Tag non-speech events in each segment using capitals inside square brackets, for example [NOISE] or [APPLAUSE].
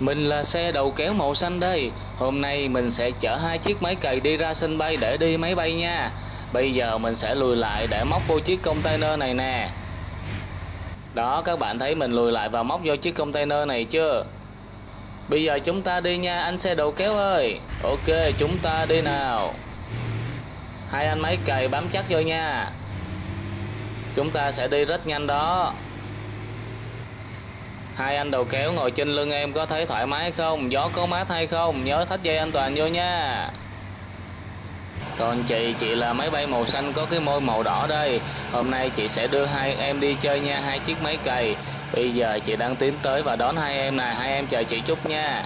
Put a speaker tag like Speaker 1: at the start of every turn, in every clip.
Speaker 1: Mình là xe đầu kéo màu xanh đây. Hôm nay mình sẽ chở hai chiếc máy cày đi ra sân bay để đi máy bay nha. Bây giờ mình sẽ lùi lại để móc vô chiếc container này nè. Đó, các bạn thấy mình lùi lại và móc vô chiếc container này chưa? Bây giờ chúng ta đi nha, anh xe đầu kéo ơi. Ok, chúng ta đi nào. Hai anh máy cày bám chắc vô nha. Chúng ta sẽ đi rất nhanh đó. Hai anh đầu kéo ngồi trên lưng em có thấy thoải mái không? Gió có mát hay không? Nhớ thắt dây an toàn vô nha. Còn chị, chị là máy bay màu xanh có cái môi màu đỏ đây. Hôm nay chị sẽ đưa hai em đi chơi nha, hai chiếc máy cày. Bây giờ chị đang tiến tới và đón hai em nè, hai em chờ chị chút nha.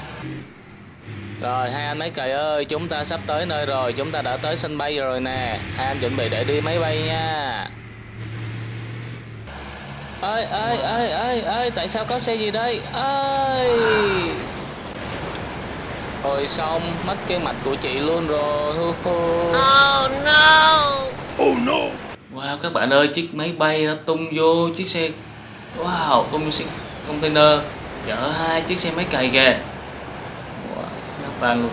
Speaker 1: Rồi hai anh máy cày ơi, chúng ta sắp tới nơi rồi, chúng ta đã tới sân bay rồi nè. Hai anh chuẩn bị để đi máy bay nha ơi ơi ơi ơi ơi tại sao có xe gì đây? Ơi Hồi xong mất cái mạch của chị luôn rồi hu hu.
Speaker 2: Oh no.
Speaker 3: Oh no.
Speaker 1: Wow các bạn ơi chiếc máy bay đã tung vô chiếc xe. Wow tung vô xe container. Chở hai chiếc xe máy cày kìa. Wow nó tan luôn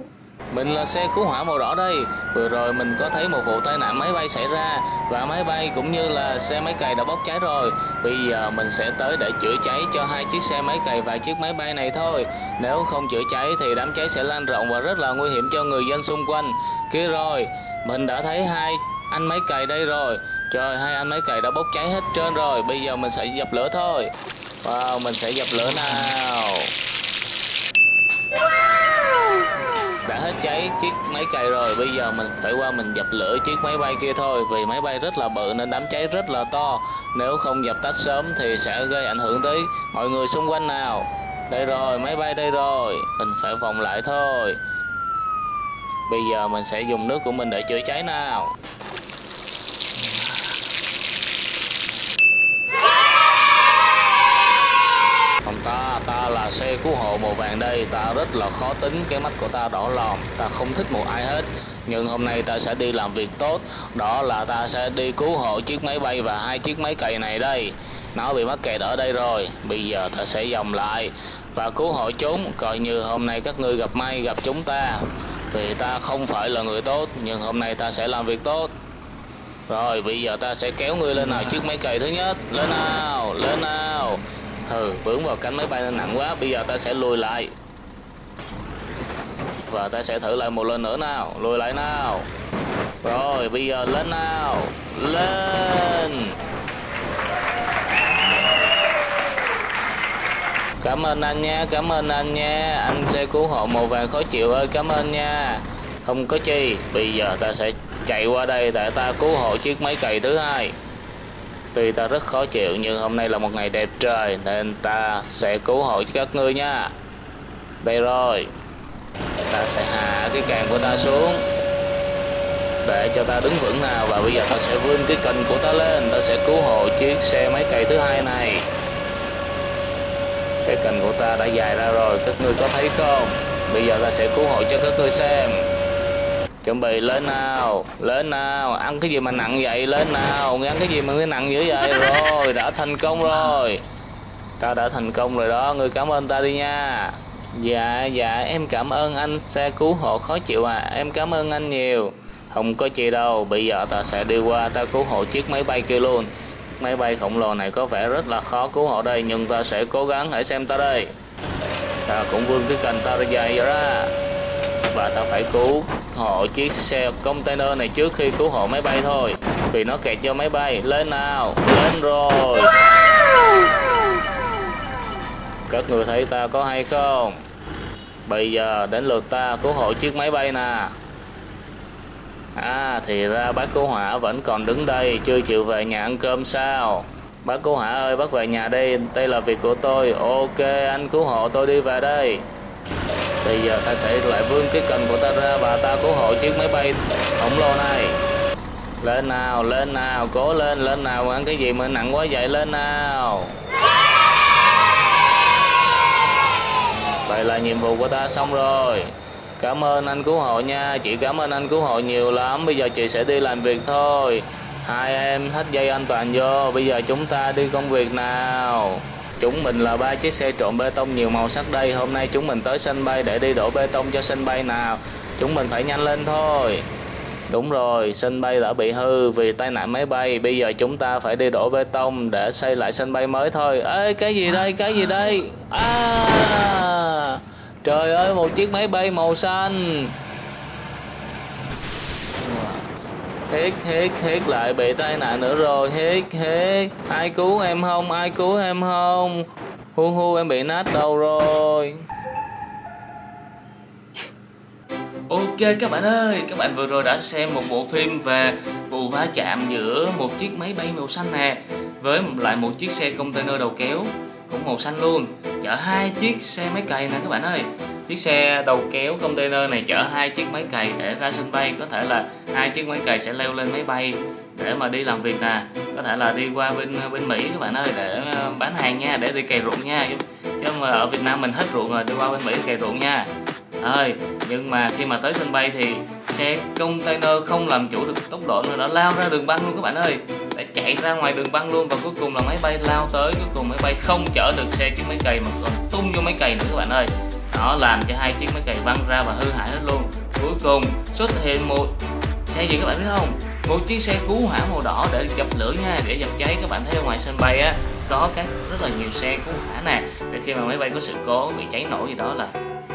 Speaker 1: [LAUGHS] Mình là xe cứu hỏa màu đỏ đây. Vừa rồi mình có thấy một vụ tai nạn máy bay xảy ra Và máy bay cũng như là xe máy cày đã bốc cháy rồi. Bây giờ mình sẽ tới để chữa cháy cho hai chiếc xe máy cày và chiếc máy bay này thôi. Nếu không chữa cháy thì đám cháy sẽ lan rộng và rất là nguy hiểm cho người dân xung quanh. Kia rồi, mình đã thấy hai anh máy cày đây rồi. Trời, hai anh máy cày đã bốc cháy hết trơn rồi. Bây giờ mình sẽ dập lửa thôi. Wow, mình sẽ dập lửa nào? Chiếc máy cày rồi. Bây giờ mình phải qua mình dập lửa chiếc máy bay kia thôi, vì máy bay rất là bự nên đám cháy rất là to. Nếu không dập tắt sớm thì sẽ gây ảnh hưởng tới mọi người xung quanh nào. Đây rồi, máy bay đây rồi. Mình phải vòng lại thôi. Bây giờ mình sẽ dùng nước của mình để chữa cháy nào. Cứu hộ màu vàng đây Ta rất là khó tính, cái mắt của ta đỏ lòm Ta không thích một ai hết. Nhưng hôm nay ta sẽ đi làm việc tốt Đó là ta sẽ đi cứu hộ chiếc máy bay và hai chiếc máy cày này đây. Nó bị mắc kẹt ở đây rồi Bây giờ ta sẽ dòng lại Và cứu hộ chúng. Coi như hôm nay các ngươi gặp may gặp chúng ta. Vì ta không phải là người tốt Nhưng hôm nay ta sẽ làm việc tốt. Rồi bây giờ ta sẽ kéo ngươi lên nào chiếc máy cày thứ nhất. Lên nào, lên nào ừ vướng vào cánh máy bay nó nặng quá Bây giờ ta sẽ lùi lại. Và ta sẽ thử lại một lần nữa nào. Lùi lại nào. Rồi, bây giờ lên nào. Lên. Cảm ơn anh nha, cảm ơn anh nha. Anh sẽ cứu hộ màu vàng khó chịu ơi, cảm ơn nha. Không có chi Bây giờ ta sẽ chạy qua đây để ta cứu hộ chiếc máy cày thứ hai. Tuy ta rất khó chịu nhưng hôm nay là một ngày đẹp trời nên ta sẽ cứu hộ các ngươi nha. Đây rồi. Ta sẽ hạ cái càng của ta xuống. Để cho ta đứng vững nào và bây giờ ta sẽ vươn cái cần của ta lên, ta sẽ cứu hộ chiếc xe máy cày thứ hai này. Cái cần của ta đã dài ra rồi, các ngươi có thấy không? Bây giờ ta sẽ cứu hộ cho các ngươi xem chuẩn bị lên nào lên nào. Ăn cái gì mà nặng vậy? Lên nào. Ăn cái gì mà cái nặng dữ vậy? Rồi, đã thành công rồi. Ta đã thành công rồi đó. Người cảm ơn ta đi nha. Dạ dạ em cảm ơn anh. Xe cứu hộ khó chịu à. Em cảm ơn anh nhiều. Không có chi đâu. Bây giờ ta sẽ đi qua, ta cứu hộ chiếc máy bay kia luôn. Máy bay khổng lồ này có vẻ rất là khó cứu hộ đây, nhưng ta sẽ cố gắng hãy xem ta đây. Ta cũng vươn cái cành ta ra dài ra và ta phải cứu hộ chiếc xe container này trước khi cứu hộ máy bay thôi. Vì nó kẹt cho máy bay. Lên nào. Lên rồi. Các người thấy ta có hay không? Bây giờ đến lượt ta cứu hộ chiếc máy bay nè. À thì ra bác cứu hỏa vẫn còn đứng đây, chưa chịu về nhà ăn cơm sao? Bác cứu hỏa ơi, bác về nhà đi. Đây là việc của tôi. Ok, anh cứu hộ tôi đi về đây. Bây giờ ta sẽ lại vươn cái cần của ta ra và ta cứu hộ chiếc máy bay khổng lồ này. Lên nào, lên nào, cố lên, lên nào Ăn cái gì mà nặng quá vậy, lên nào. Vậy là nhiệm vụ của ta xong rồi. Cảm ơn anh cứu hộ nha Chị cảm ơn anh cứu hộ nhiều lắm. Bây giờ chị sẽ đi làm việc thôi. Hai em thắt dây an toàn vô bây giờ chúng ta đi công việc nào chúng mình là ba chiếc xe trộn bê tông nhiều màu sắc đây hôm nay chúng mình tới sân bay để đi đổ bê tông cho sân bay nào chúng mình phải nhanh lên thôi Đúng rồi, sân bay đã bị hư vì tai nạn máy bay. Bây giờ chúng ta phải đi đổ bê tông để xây lại sân bay mới thôi. Ê, cái gì đây? Cái gì đây? À! Trời ơi, một chiếc máy bay màu xanh. Hết hết hết lại bị tai nạn nữa rồi. hết hết Ai cứu em không? Ai cứu em không? Hu hu, em bị nát đầu rồi. Ok các bạn ơi, các bạn vừa rồi đã xem một bộ phim về vụ va chạm giữa một chiếc máy bay màu xanh nè với một lại một chiếc xe container đầu kéo cũng màu xanh luôn chở hai chiếc xe máy cày nè các bạn ơi chiếc xe đầu kéo container này chở hai chiếc máy cày để ra sân bay. Có thể là hai chiếc máy cày sẽ leo lên máy bay để mà đi làm việc nè. Có thể là đi qua bên bên Mỹ các bạn ơi, để ờ, bán hàng nha, để đi cày ruộng nha. Chứ mà ở Việt Nam mình hết ruộng rồi, đi qua bên Mỹ cày ruộng nha. Ơi nhưng mà khi mà tới sân bay thì xe container không làm chủ được tốc độ nữa, đã lao ra đường băng luôn các bạn ơi. Đã chạy ra ngoài đường băng luôn và cuối cùng là máy bay lao tới. Cuối cùng máy bay không chở được xe chiếc máy cày mà còn tung vô máy cày nữa các bạn ơi nó làm cho hai chiếc máy cày văng ra và hư hại hết luôn. Cuối cùng xuất hiện một xe gì các bạn biết không? Một chiếc xe cứu hỏa màu đỏ để dập lửa nha để dập cháy. Các bạn thấy ở ngoài sân bay á có các rất là nhiều xe cứu hỏa nè. Để khi mà máy bay có sự cố bị cháy nổ gì đó là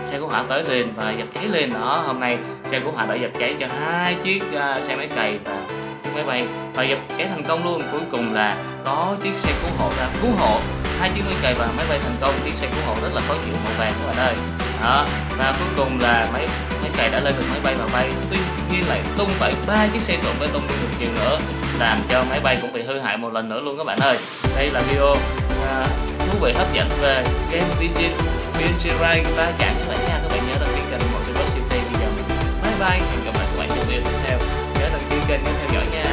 Speaker 1: xe cứu hỏa tới liền và dập cháy lên đó hôm nay xe cứu hỏa đã dập cháy cho hai chiếc uh, xe máy cày và chiếc máy bay và dập cháy thành công luôn. Cuối cùng là có chiếc xe cứu hộ ra cứu hộ hai chiếc máy cày và máy bay thành công. Chiếc xe cứu hộ rất là khó chịu màu vàng các bạn ơi đó và cuối cùng là máy máy cày đã lên được máy bay và bay tuy nhiên lại tung phải ba chiếc xe trộn bê tông đi được nhiều nữa làm cho máy bay cũng bị hư hại một lần nữa luôn các bạn ơi. Đây là video uh, thú vị hấp dẫn về game Virgin Virgin Rai va chạm các bạn nha. Các bạn nhớ đăng ký kênh một City bây giờ mình bye bye. Hẹn gặp lại các bạn trong video tiếp theo. Nhớ đăng ký kênh để theo dõi nha.